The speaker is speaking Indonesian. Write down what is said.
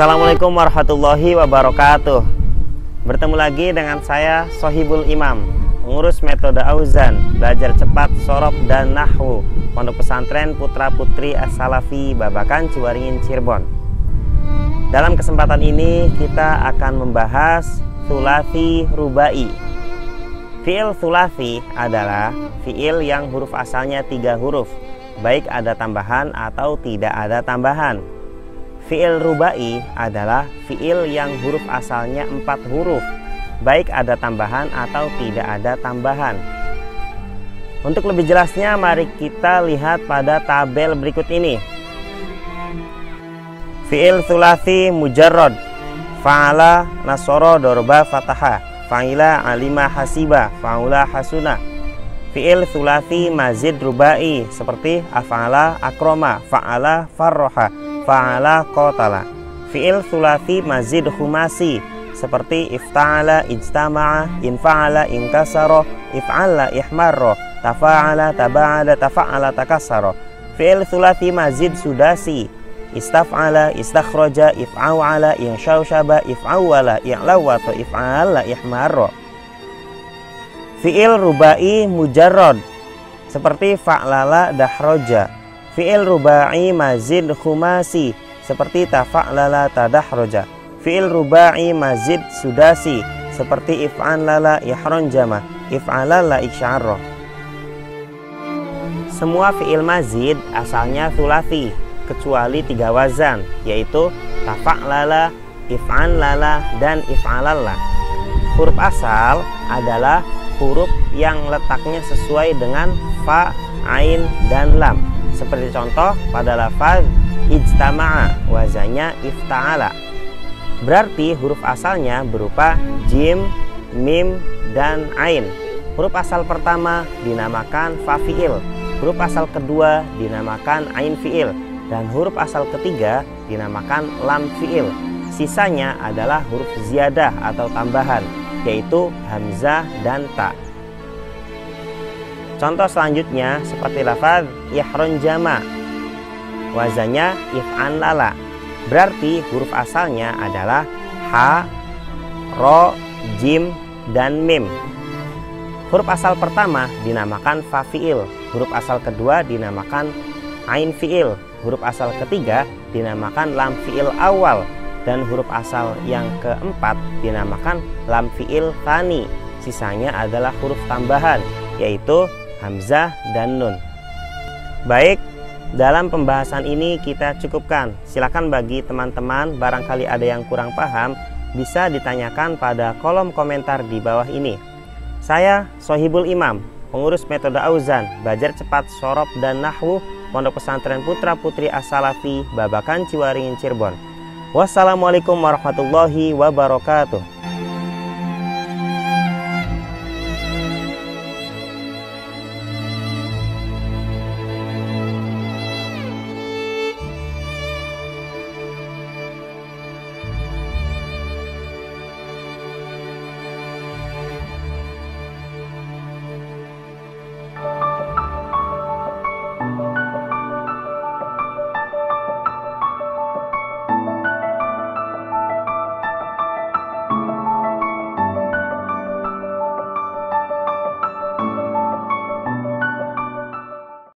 Assalamualaikum warahmatullahi wabarakatuh. Bertemu lagi dengan saya Sohibul Imam Pengurus metode Auzan Belajar cepat, sorop, dan nahwu Pondok pesantren Putra Putri As-Salafi Babakan Ciwaringin Cirebon. Dalam kesempatan ini kita akan membahas Thulathi Rubai. Fi'il thulathi adalah fi'il yang huruf asalnya tiga huruf Baik ada tambahan atau tidak ada tambahan Fi'il rubai adalah fi'il yang huruf asalnya empat huruf. Baik ada tambahan atau tidak ada tambahan. Untuk lebih jelasnya mari kita lihat pada tabel berikut ini. Fi'il sulasi mujarrod Fa'ala nasoro dorba fataha. Fa'ila alima hasiba. Fa'ula hasuna. Fi'il sulasi mazid rubai. Seperti afa'ala akroma. Fa'ala farroha fa'ala qatala. Fi'il sulasi mazid humasi seperti ifta'ala ijtama'a infa'ala inkasara if'ala ihmarra tafa'ala taba'ala tafa'ala takassara fi'il sulasi mazid sudasi. Istaf'ala istakhraja if'awala insyawshaba if'awala i'lawata if'ala ihmarra fi'il rubai mujarrad. Seperti fa'lala dahroja Fi'il rubai mazid khumasi seperti tafa'lala tadahroja. Fi'il rubai mazid sudasi seperti if'an lala ihronjama, if'alala isyarro. Semua fi'il mazid asalnya thulathi kecuali tiga wazan yaitu tafa'lala, if'an lala, dan if'alala. Huruf asal adalah huruf yang letaknya sesuai dengan fa, ain, dan lam seperti contoh pada lafaz ijtama'a wazannya ifta'ala. Berarti huruf asalnya berupa jim, mim, dan ain. Huruf asal pertama dinamakan fa fi'il. Huruf asal kedua dinamakan ain fi'il dan huruf asal ketiga dinamakan lam fi'il. Sisanya adalah huruf ziyadah atau tambahan yaitu hamzah dan ta. Contoh selanjutnya seperti lafaz ihron jama. Wazannya if'an lala. Berarti huruf asalnya adalah ha, ro, jim, dan mim. Huruf asal pertama dinamakan fa fi'il. Huruf asal kedua dinamakan ain fi'il. Huruf asal ketiga dinamakan lam fi'il awal. Dan huruf asal yang keempat dinamakan lam fi'il tani. Sisanya adalah huruf tambahan yaitu hamzah, dan nun. Baik, dalam pembahasan ini kita cukupkan. Silakan bagi teman-teman barangkali ada yang kurang paham bisa ditanyakan pada kolom komentar di bawah ini. Saya Sohibul Imam, pengurus metode Auzan, belajar cepat, sorop, dan nahwu, Pondok Pesantren Putra Putri As-Salafi, Babakan Ciwaringin Cirebon. Wassalamualaikum warahmatullahi wabarakatuh.